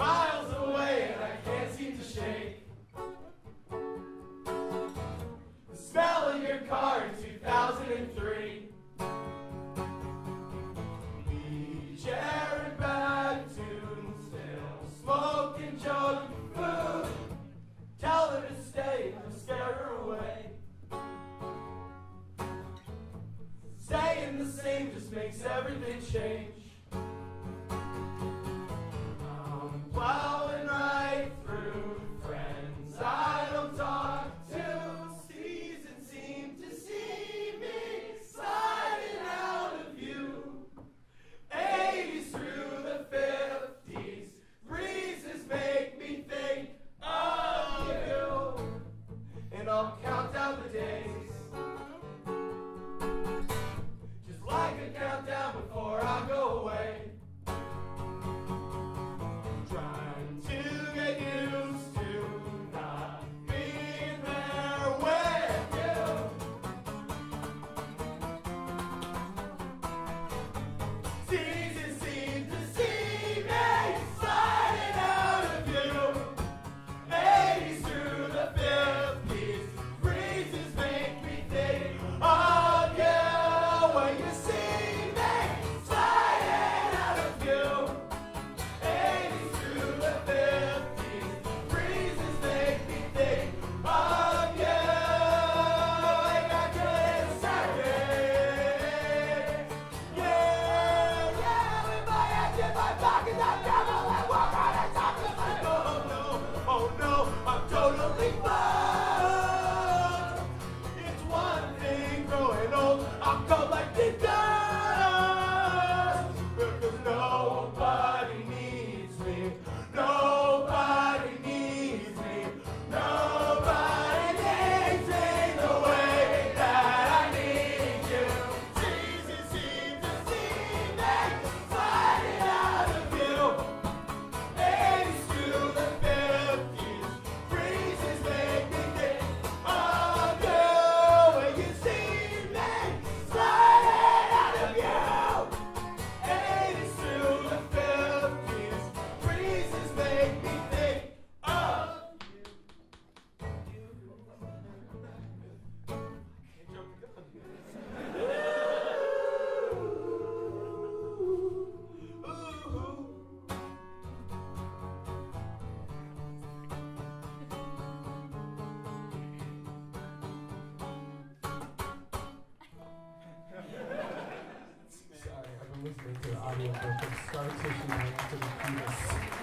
miles away and I can't seem to shake the smell of your car in 2003. Jared bad Tunes still smoking junk food. Tell her to stay, but scare her away. Staying the same just makes everything change. count down the days. what you see. listening to the audiobook of Scar Tissue by Anthony Kiedis.